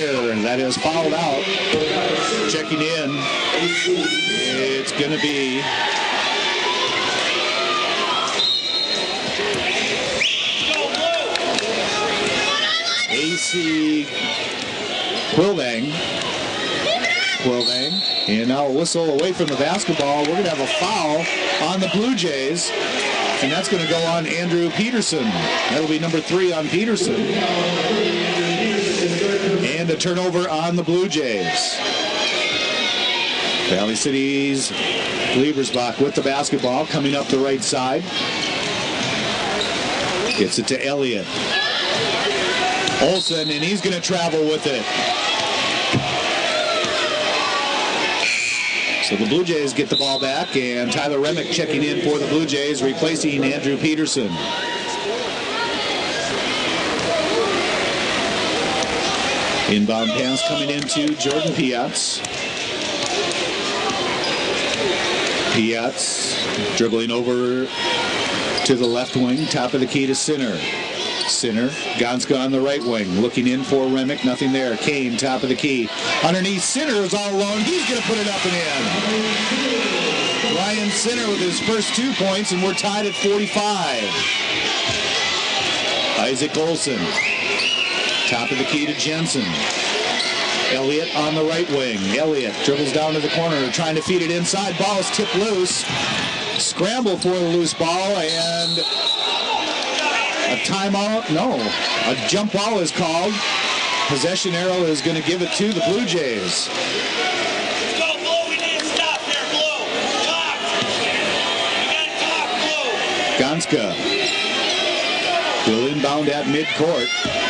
And that is fouled out. Checking in. It's going to be AC Quilvang. Quilvang. And now a whistle away from the basketball. We're going to have a foul on the Blue Jays. And that's going to go on Andrew Peterson. That'll be number three on Peterson. And a turnover on the Blue Jays. Valley City's Liebersbach with the basketball coming up the right side. Gets it to Elliott. Olson, and he's going to travel with it. So the Blue Jays get the ball back, and Tyler Remick checking in for the Blue Jays, replacing Andrew Peterson. Inbound pass coming into Jordan Piatz. Piatz dribbling over to the left wing, top of the key to Sinner. Sinner, Gonska on the right wing, looking in for Remick, nothing there. Kane, top of the key. Underneath, Sinner is all alone. He's going to put it up and in. Ryan Sinner with his first two points, and we're tied at 45. Isaac Olson, top of the key to Jensen. Elliott on the right wing. Elliott dribbles down to the corner, trying to feed it inside. Ball is tipped loose. Scramble for the loose ball, and a timeout. No, a jump ball is called. Possession arrow is going to give it to the Blue Jays. Gonska will inbound at midcourt.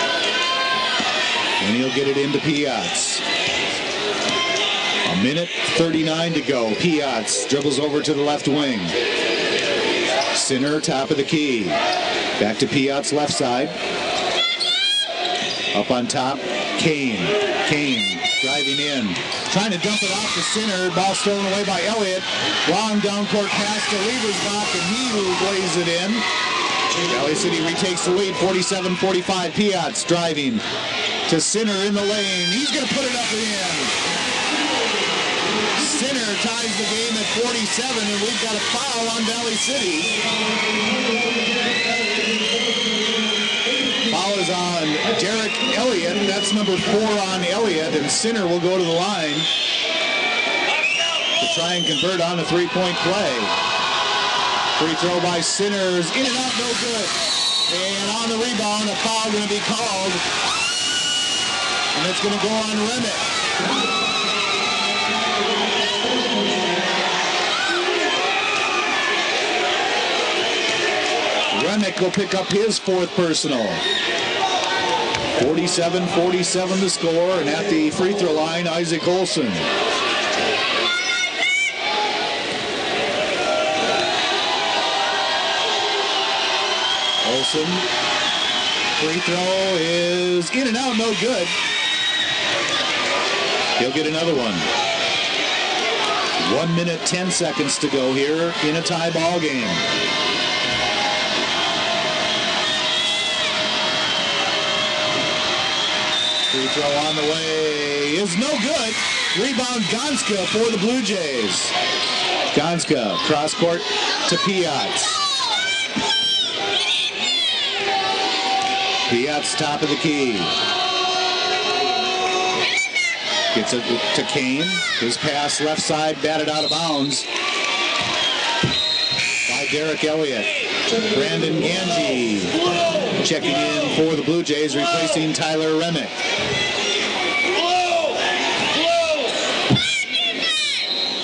And he'll get it into Piatz. A minute 39 to go. Piatz dribbles over to the left wing. Sinner, top of the key. Back to Piatz left side. Up on top, Kane. Kane driving in. Trying to dump it off the center. Ball stolen away by Elliott. Long down court pass to Liebersbach, and he lays it in. Valley City retakes the lead, 47-45. Piatz driving to Sinner in the lane. He's going to put it up in. Sinner ties the game at 47, and we've got a foul on Valley City. Foul is on Derek Elliott. That's number four on Elliott, and Sinner will go to the line to try and convert on a three-point play. Free throw by Sinners. In and out, no good. And on the rebound, a foul going to be called. And it's going to go on Remick. Remick will pick up his fourth personal. 47-47 the score, and at the free throw line, Isaac Olson. Olson, free throw is in and out, no good. He'll get another one. One minute, 10 seconds to go here in a tie ball game. Free throw on the way is no good. Rebound Gonska for the Blue Jays. Gonska, cross court to Piatz. Piatz, top of the key. Gets it to Kane. His pass left side, batted out of bounds by Derek Elliott. Brandon Ganji checking in for the Blue Jays, replacing Tyler Remick.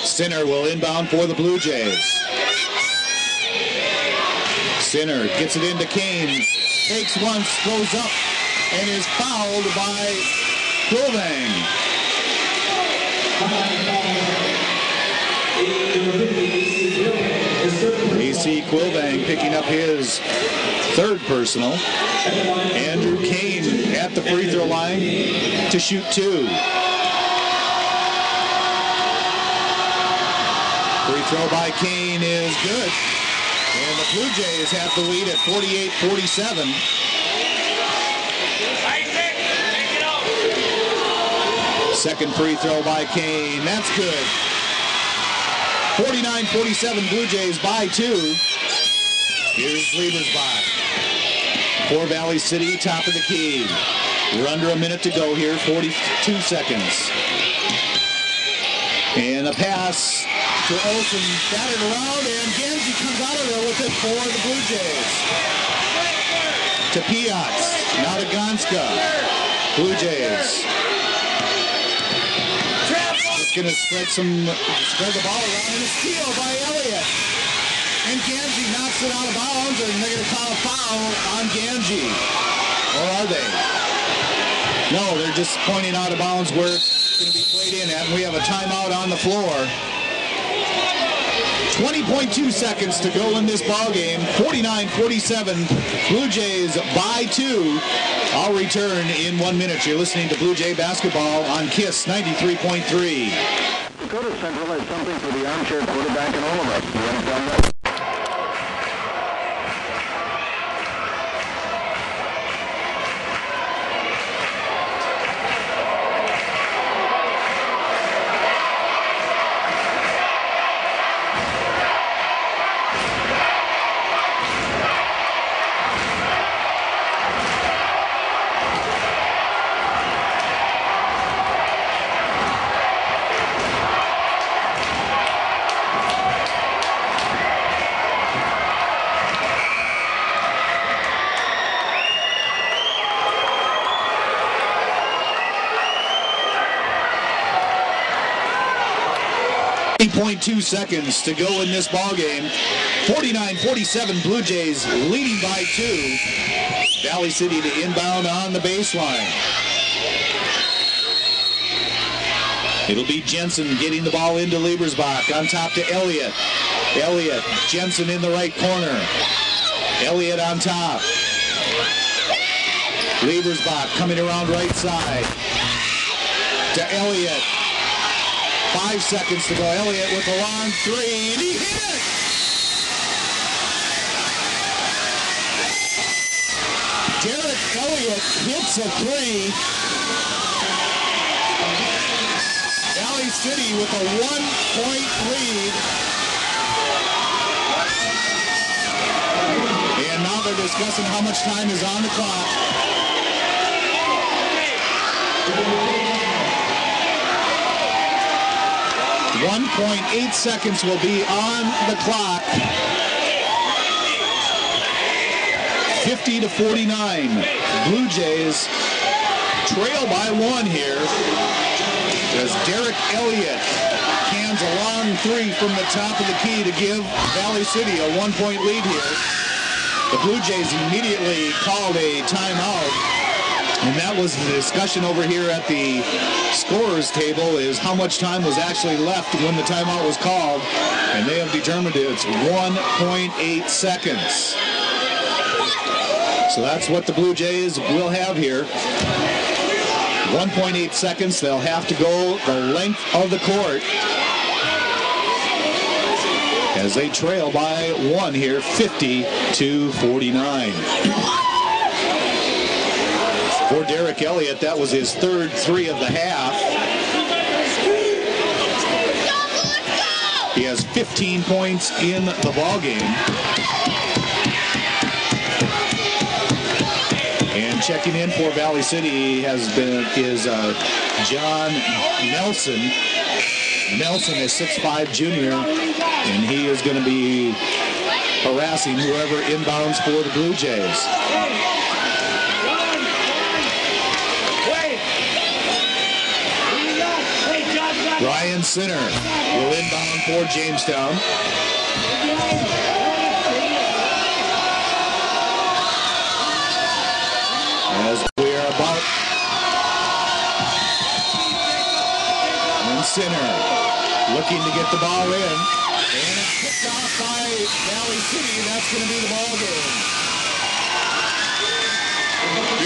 Sinner will inbound for the Blue Jays. Sinner gets it into Kane. Takes once, goes up, and is fouled by Quilvang. AC Quilvang picking up his third personal. Andrew Kane at the free throw line to shoot two. Free throw by Kane is good. And the Blue Jays have the lead at 48-47. Second free throw by Kane. That's good. 49-47 Blue Jays by two. Here's Liebersbach. For Valley City, top of the key. We're under a minute to go here, 42 seconds. And a pass to Olson, batted around, and Gansey comes out of there with it for the Blue Jays. To Piatz, now to Gonska. Blue Jays. Going to spread some, uh, spread the ball around, and a steal by Elliott. And Ganji knocks it out of bounds, and they're going to call a foul on Ganji. Or are they? No, they're just pointing out of bounds where it's going to be played in at, and we have a timeout on the floor. 20.2 seconds to go in this ball game. 49-47. Blue Jays by two. I'll return in one minute. You're listening to Blue Jay basketball on KISS 93.3. Dakota Central has something for the armchair quarterback and all of us. You want to find out? Point two seconds to go in this ball game. 49-47 Blue Jays leading by two. Valley City to inbound on the baseline. It'll be Jensen getting the ball into Liebersbach on top to Elliott. Elliott, Jensen in the right corner. Elliott on top. Liebersbach coming around right side. To Elliott. Five seconds to go. Elliott with a long three, and he hit it! Derek Elliott hits a three. Valley City with a one-point lead. And now they're discussing how much time is on the clock. 1.8 seconds will be on the clock. 50 to 49. Blue Jays trail by one here as Derek Elliott cans a long three from the top of the key to give Valley City a one-point lead here. The Blue Jays immediately called a timeout. And that was the discussion over here at the scorers table is how much time was actually left when the timeout was called. And they have determined it's 1.8 seconds. So that's what the Blue Jays will have here. 1.8 seconds. They'll have to go the length of the court as they trail by one here, 50 to 49 for Derek Elliott. That was his third three of the half. He has 15 points in the ball game. And checking in for Valley City has been is uh, John Nelson. Nelson is 6'5 junior, and he is going to be harassing whoever inbounds for the Blue Jays. Ryan Sinner will inbound for Jamestown. As we are about and Sinner looking to get the ball in. And it's picked off by Valley City. That's going to be the ball game.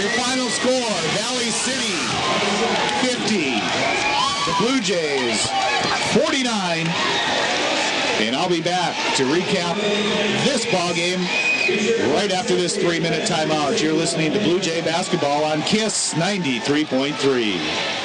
Your final score, Valley City 50, the Blue Jays 49. And I'll be back to recap this ball game right after this three-minute timeout. You're listening to Blue Jay basketball on KISS 93.3.